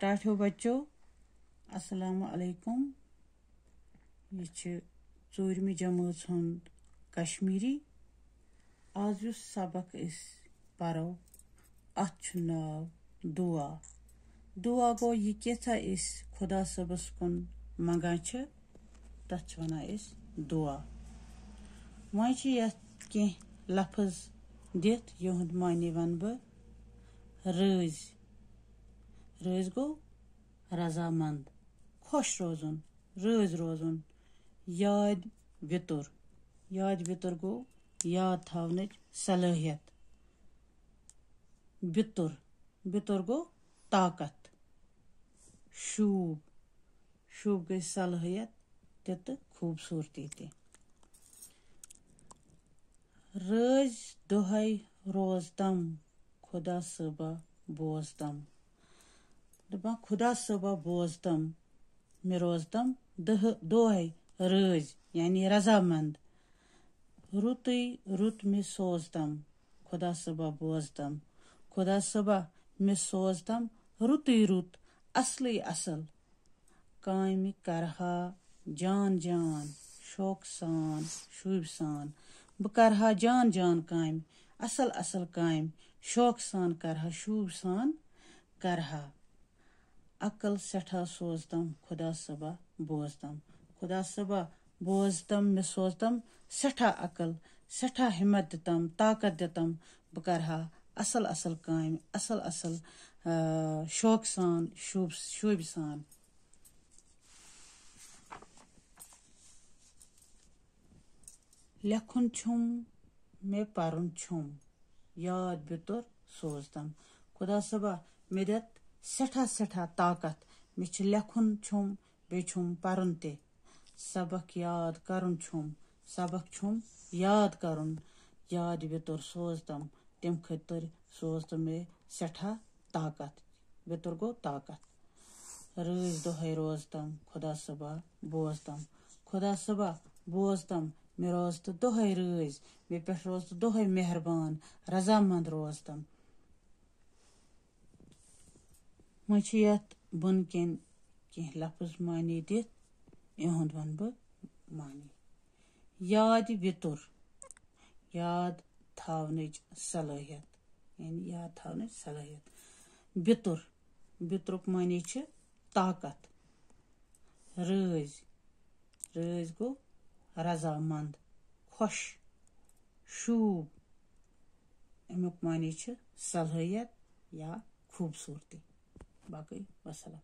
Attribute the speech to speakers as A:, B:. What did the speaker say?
A: ٹاٹھو بچو، السلام علیکم۔ یہ ژوٗرمہِ جمٲژ ہُنٛد کشمیٖری۔ آز یُس سبق أسۍ پرو۔ اَتھ چھُ ناو دُعا۔ دُعا گوٚو یہِ کیٛاہ أسۍ خۄدا صٲبس کُن منٛگان چھِ؟ تَتھ چھِ وَنان أسۍ دُعا۔ وۄنۍ چھِ یَتھ لفظ دِتھ یِہُنٛد معنے وَنہٕ بہٕ۔ رٲزۍ رٲزۍ گوٚو رضامنٛد. خۄش روزُن رٲزۍ روزُن. یاد وِتُر یاد وِتُر گوٚو یاد تھاونٕچ صلٲحیت بِتُر بِتُر گوٚو طاقت. شوٗب. شوٗب گٔے صلٲحیت تہِ تہٕ خوٗبصوٗرتی تہِ رٲزۍ دۄہے روزتم خۄدا صٲبا بوزتم دَپان خۄدا صٲبا بوزتم مےٚ روزتم دۄہے رٲزۍ یعنی رضامنٛد۔ رُتُے رُت مےٚ سوزتم خۄدا صٲبا بوزتم خۄدا صٲبا مےٚ سوزتم رُتُے رُت اصلٕے اصل۔ کامہِ کرہا جان جان شوقہٕ سان شوٗبہِ سان۔ بہٕ کرہا جان جان کامہِ اصل اصل کامہِ شوقہٕ سان کرہا شوٗبہِ سان کرہا۔ عقل سٮ۪ٹھاہ سوزتم خۄدا صٲبا بوزتم خۄدا صٲبا بوزتم مےٚ سوزتم سٮ۪ٹھاہ عقل سٮ۪ٹھاہ ہِمت دِتم طاقت دِتم بہٕ کرہا اصل اصل کامہِ اصل اصل شوقہٕ سان شوٗب شوٗبہِ سان لیکھُن چھُم مےٚ پرُن چھُم یاد بیتُر سوزتم خۄدا صٲبا مےٚ دِتھ سٮ۪ٹھاہ سٮ۪ٹھاہ طاقت۔ مےٚ چھُ لیکھُن چھُم بیٚیہِ چھُم پرُن تہِ سبق یاد کرُن چھُم سبق چھُم یاد کرُن۔ یاد بیتُر سوزتم تمہِ خٲطرٕ سوزتم مےٚ سٮ۪ٹھاہ طاقت بیتُر گوٚو طاقت۔ رٲزۍ دۄہے روزتم خۄدا صٲبا بوزتم۔ خۄدا صٲبا بوزتم، مےٚ روز تہٕ دۄہے رٲزۍ مےٚ پٮ۪ٹھ روز تہٕ دۄہے مہربان، رضامنٛد روزتم۔ وۄنۍ چھِ یَتھ بۄن کٮ۪ن کیٚنٛہہ لفظ معنے دِتھ یِہُنٛد وَنہٕ بہٕ معنے یادِ وِتُر یاد تھاونٕچ صلٲحیت یعنی یاد تھاونٕچ صلٲحیت بِتُر بِترُک معنے چھِ طاقت رٲزۍ رٲزۍ گوٚو رضامنٛد خۄش شوٗب امیُک معنے چھِ صلٲحیت یا خوٗبصوٗرتی باقی وسلام